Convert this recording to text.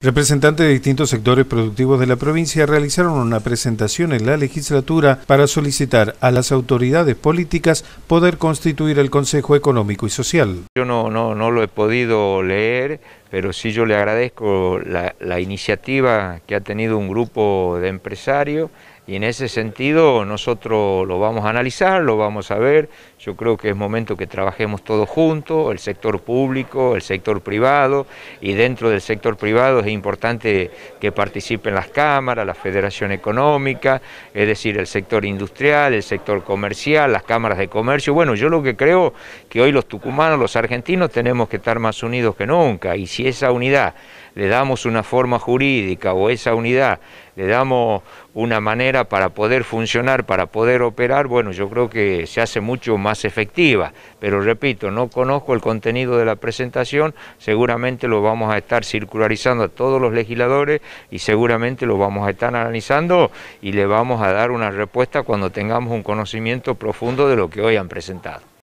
Representantes de distintos sectores productivos de la provincia realizaron una presentación en la legislatura para solicitar a las autoridades políticas poder constituir el Consejo Económico y Social. Yo no, no, no lo he podido leer, pero sí yo le agradezco la, iniciativa que ha tenido un grupo de empresarios y en ese sentido nosotros lo vamos a analizar, lo vamos a ver, yo creo que es momento que trabajemos todos juntos, el sector público, el sector privado, y dentro del sector privado es importante que participen las cámaras, la Federación Económica, es decir, el sector industrial, el sector comercial, las cámaras de comercio. Bueno, yo lo que creo que hoy los tucumanos, los argentinos, tenemos que estar más unidos que nunca, y si esa unidad le damos una forma jurídica o esa unidad le damos una manera para poder funcionar, para poder operar, bueno, yo creo que se hace mucho más efectiva. Pero repito, no conozco el contenido de la presentación, seguramente lo vamos a estar circularizando a todos los legisladores y seguramente lo vamos a estar analizando y le vamos a dar una respuesta cuando tengamos un conocimiento profundo de lo que hoy han presentado.